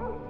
Oh!